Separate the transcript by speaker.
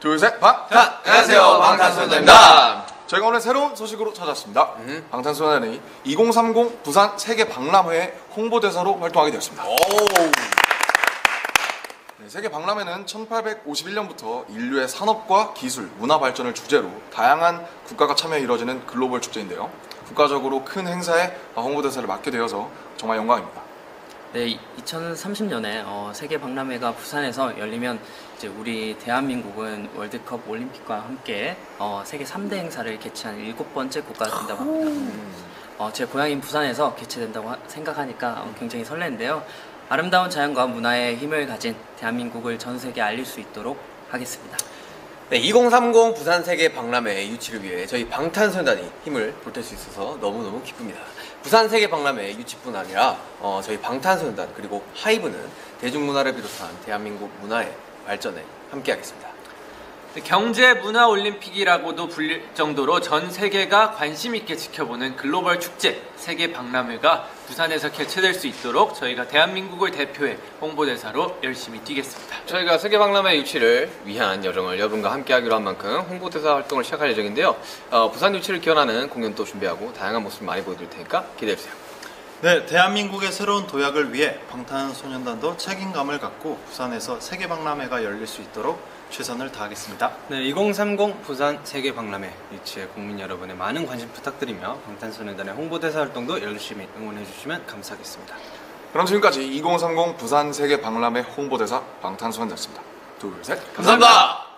Speaker 1: 둘, 셋, 방!
Speaker 2: 자, 안녕하세요. 방탄소년단입니다.
Speaker 1: 저희가 오늘 새로운 소식으로 찾아왔습니다.
Speaker 2: 음.
Speaker 1: 방탄소년단이 2030 부산 세계 박람회 홍보대사로 활동하게 되었습니다.
Speaker 2: 오.
Speaker 1: 네, 세계 박람회는 1851년부터 인류의 산업과 기술, 문화 발전을 주제로 다양한 국가가 참여 이루어지는 글로벌 축제인데요. 국가적으로 큰 행사에 홍보대사를 맡게 되어서 정말 영광입니다.
Speaker 3: 네, 2030년에 어, 세계 박람회가 부산에서 열리면 이제 우리 대한민국은 월드컵 올림픽과 함께 어, 세계 3대 행사를 개최한 일곱 번째 국가가 된다고 합니다. 어, 제 고향인 부산에서 개최된다고 하- 생각하니까 어, 굉장히 설레는데요. 아름다운 자연과 문화에 힘을 가진 대한민국을 전 세계에 알릴 수 있도록 하겠습니다.
Speaker 2: 네, 2030 부산 세계 박람회 유치를 위해 저희 방탄소년단이 힘을 보탤 수 있어서 너무너무 기쁩니다. 부산 세계 박람회 유치뿐 아니라 어, 저희 방탄소년단 그리고 하이브는 대중문화를 비롯한 대한민국 문화의 발전에 함께하겠습니다.
Speaker 4: 경제 문화 올림픽이라고도 불릴 정도로 전 세계가 관심 있게 지켜보는 글로벌 축제 세계 박람회가 부산에서 개최될 수 있도록 저희가 대한민국을 대표해 홍보대사로 열심히 뛰겠습니다.
Speaker 2: 저희가 세계 박람회 유치를 위한 여정을 여러분과 함께하기로 한 만큼 홍보대사 활동을 시작할 예정인데요. 어, 부산 유치를 기원하는 공연도 준비하고 다양한 모습 많이 보여드릴 테니까 기대해 주세요.
Speaker 5: 네, 대한민국의 새로운 도약을 위해 방탄소년단도 책임감을 갖고 부산에서 세계박람회가 열릴 수 있도록 최선을 다하겠습니다.
Speaker 6: 네, 2030 부산 세계 박람회 유치에 국민 여러분의 많은 관심 부탁드리며 방탄소년단의 홍보대사 활동도 열심히 응원해 주시면 감사하겠습니다.
Speaker 1: 그럼 지금까지 2030 부산 세계 박람회 홍보대사 방탄소년단이었습니다. 둘, 셋.
Speaker 2: 감사합니다.